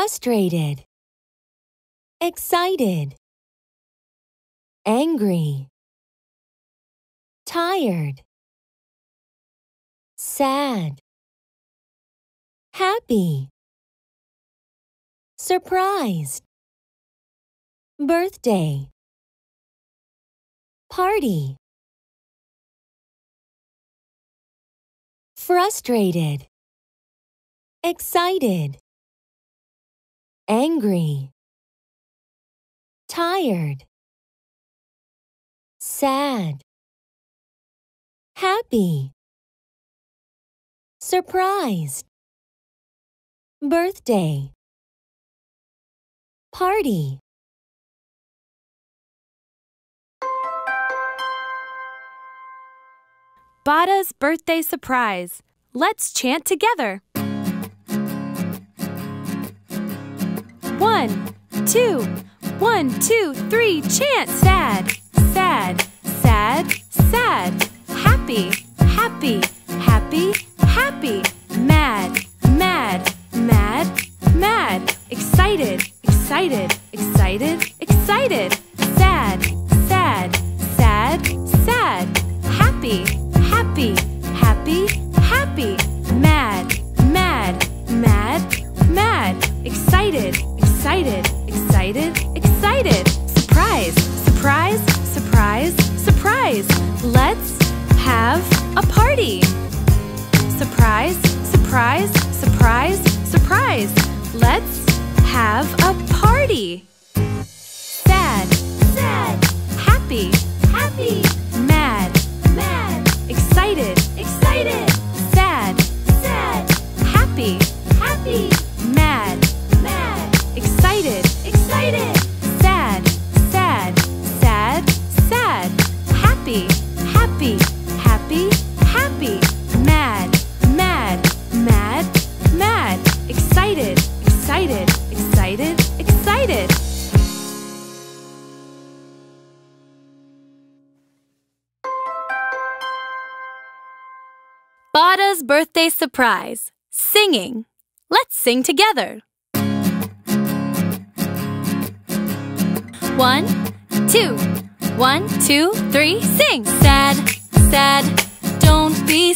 frustrated, excited, angry, tired, sad, happy, surprised, birthday, party, frustrated, excited, angry, tired, sad, happy, surprised, birthday, party. Bada's birthday surprise. Let's chant together. Two, one, two, three, chant. Sad, sad, sad, sad. Happy, happy, happy, happy. Mad, mad, mad, mad. Excited, excited, excited, excited. Party. Surprise, surprise, surprise, surprise. Let's have a party. Sad, sad, happy, happy, excited, excited. Bada's birthday surprise. Singing. Let's sing together. One, two, one, two, three, sing. Sad, sad, don't be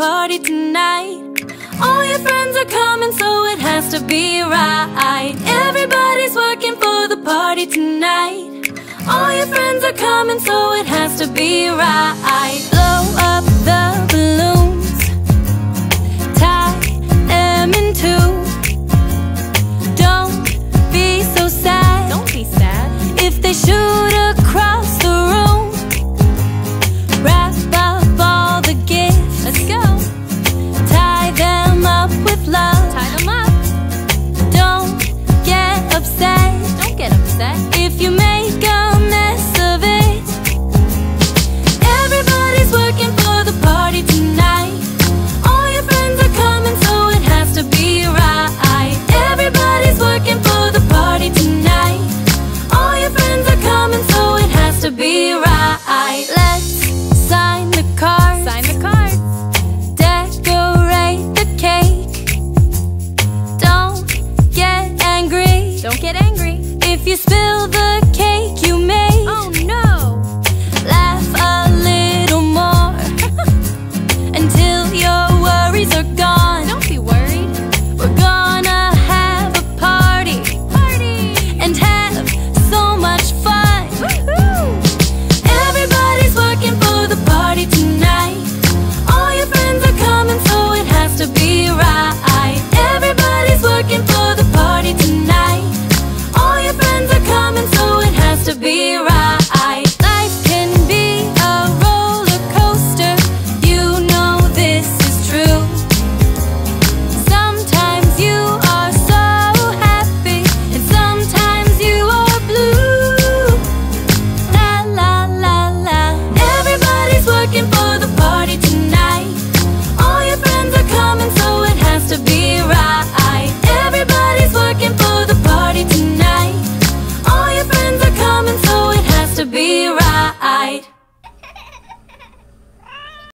party tonight. All your friends are coming, so it has to be right. Everybody's working for the party tonight. All your friends are coming, so it has to be right.